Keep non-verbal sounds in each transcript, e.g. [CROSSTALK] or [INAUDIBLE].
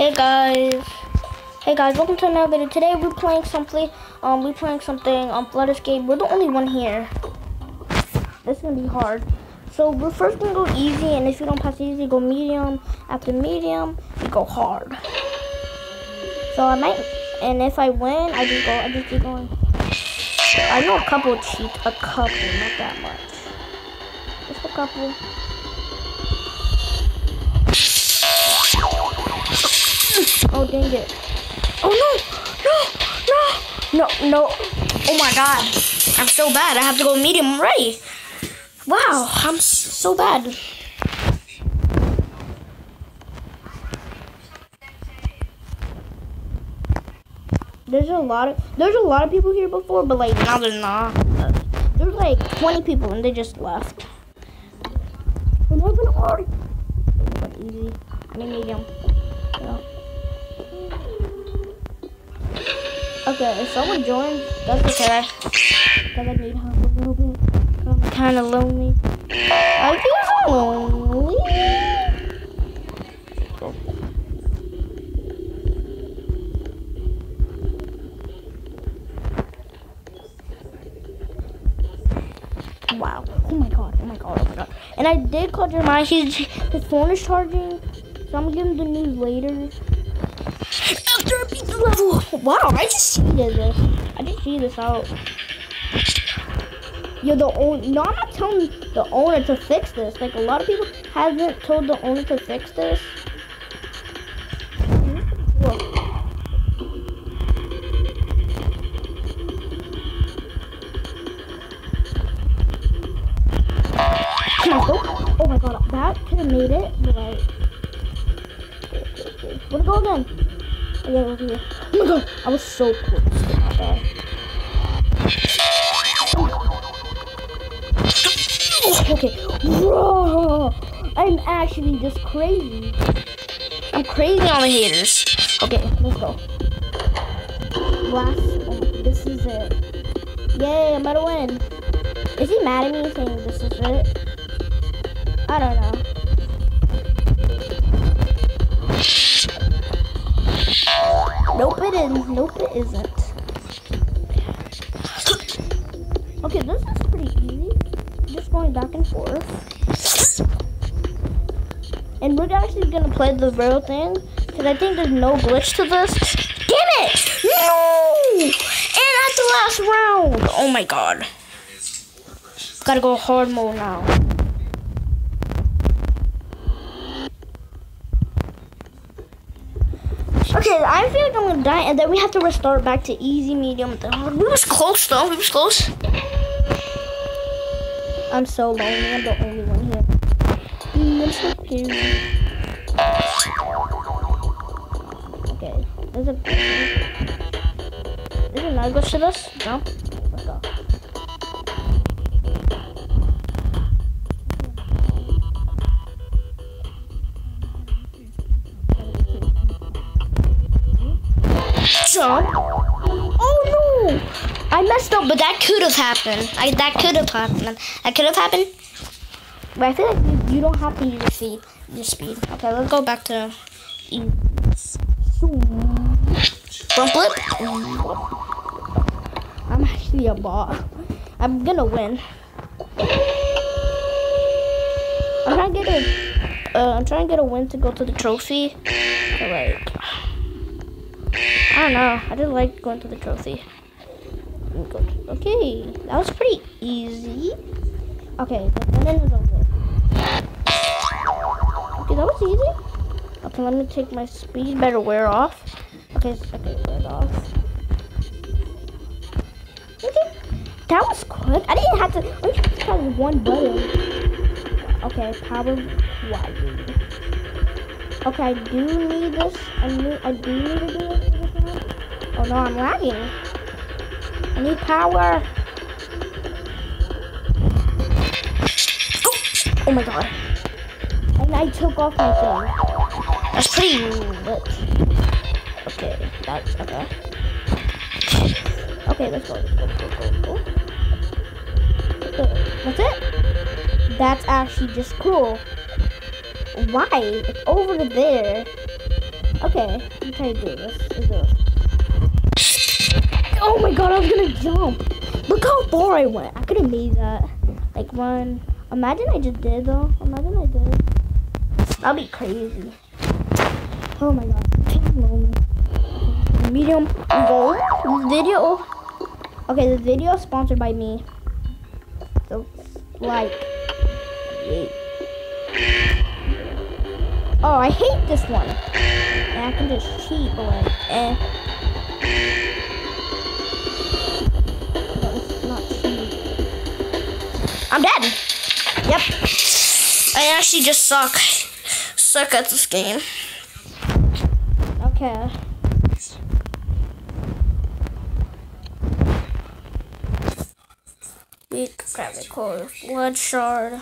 Hey guys. Hey guys, welcome to another video. Today we're playing something um we're playing something on Flood Escape. We're the only one here. This is gonna be hard. So we're first gonna go easy and if you don't pass easy, go medium. After medium, you go hard. So I might and if I win, I just go I just keep going. I know a couple cheats, a couple, not that much. Just a couple. [LAUGHS] Oh dang it. Oh no! No! No! No! No. Oh my god. I'm so bad. I have to go medium ready. Wow, I'm so bad. There's a lot of there's a lot of people here before, but like now there's not. There's like 20 people and they just left. Not gonna hard. Easy. I mean medium. Okay, if someone joins, that's okay. Because I need help a little bit. I'm kind of lonely. I feel lonely. Wow. Oh my god. Oh my god. Oh my god. And I did call Jeremiah. His phone is charging. So I'm gonna give him the news later. Level. Wow, I just cheated this. I just cheated this out. Yo, the owner. No, I'm not telling the owner to fix this. Like a lot of people haven't told the owner to fix this. On. Oh my god, that could have made it, but. Wanna go again? Oh, yeah, over here. Oh my god, I was so close okay. Bro, I'm actually just crazy. I'm crazy on the haters. Okay, let's go. Last, oh, this is it. Yay, I'm about to win. Is he mad at me saying this is it? I don't know. Nope, it. Okay, this is pretty easy. Just going back and forth. And we're actually gonna play the real thing because I think there's no glitch to this. Damn it! No! And at the last round. Oh my god. Gotta go hard mode now. Okay, I feel like I'm gonna die, and then we have to restart back to easy, medium, hard. We was close though. We was close. I'm so lonely. I'm the only one here. Mm, I'm so cute. Okay, there's a there's a glitch to this. No, let's go. Oh no! I messed up, but that could have happened. I, that could have happened. That could have happened. But I feel like you, you don't have to use your speed. Your speed. Okay, let's go back to. I'm actually a bot. I'm gonna win. I'm trying to get a. Uh, I'm trying to get a win to go to the trophy. Like. I don't know. I didn't like going to the trophy. Okay, that was pretty easy. Okay. Okay, that was easy. Okay, let me take my speed. Better wear off. Okay, okay, wear off. Okay, that was quick. I didn't have to. I just press one button. Okay, power wide. Okay, I do need this. I, need, I do need to do this. Oh no, I'm lagging. I need power. Oh, oh my god. And I took off my thing. That's pretty lit. Okay, that's okay. Okay, let's go. Let's go, go, go. That's it. That's actually just cool. Why? It's over there. Okay, I'm trying to do this. Let's do this. Oh my god, I was gonna jump. Look how far I went. I could have made that. Like run. Imagine I just did though. Imagine I did. That'd be crazy. Oh my god. Medium goal. Video. Okay, this video is sponsored by me. So, like. Oh, I hate this one. And I can just cheat, away. eh. I'm dead. Yep. I actually just suck. Suck at this game. Okay. Big grab core. Blood shard.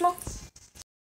No.